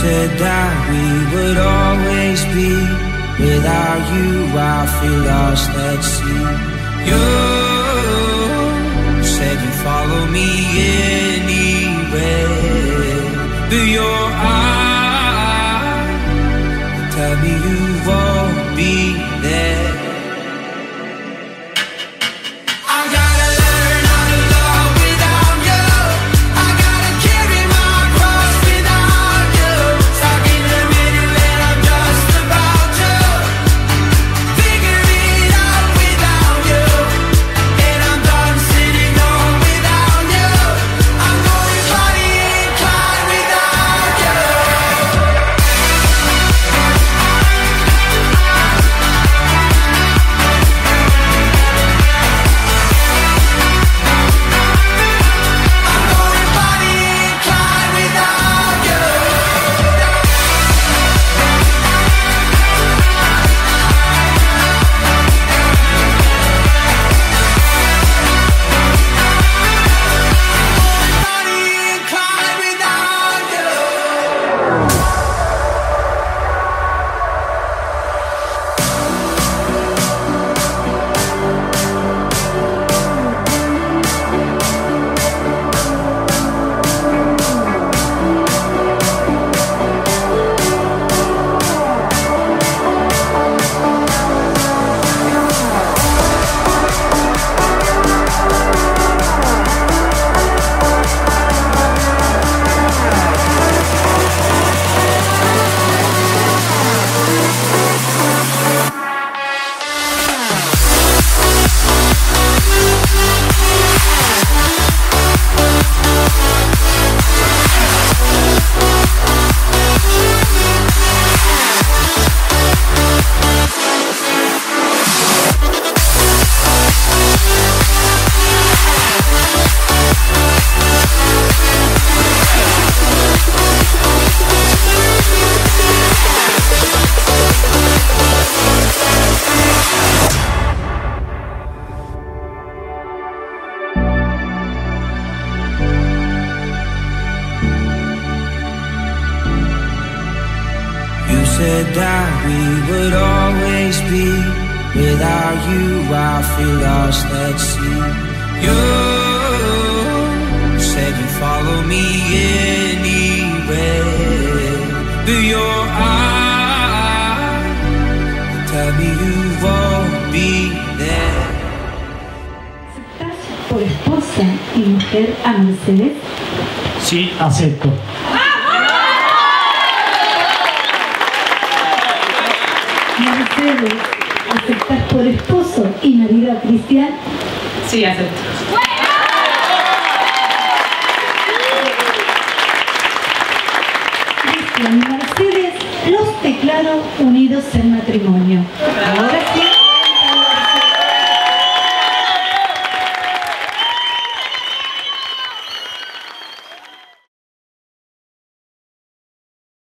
said that we would always be. Without you, I feel lost at sea. You said you'd follow me anywhere. Said that we would always be. Without you, I feel lost at sea. You said you'd follow me anywhere. But your eyes tell me you won't be there. ¿Aceptás por esposa y mujer a Mercedes? Sí, acepto. Mercedes, ¿aceptás por esposo y marido a Cristian? Sí, acepto. Cristian y Mercedes, los declaro unidos en matrimonio.